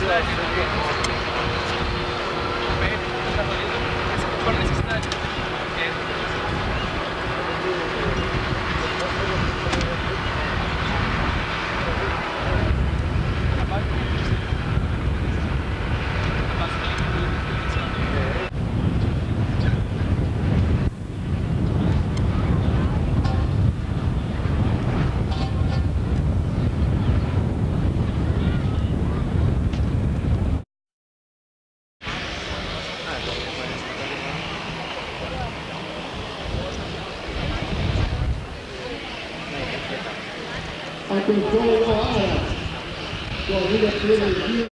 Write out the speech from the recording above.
Thank you. Atenção, hora. Corrida pelo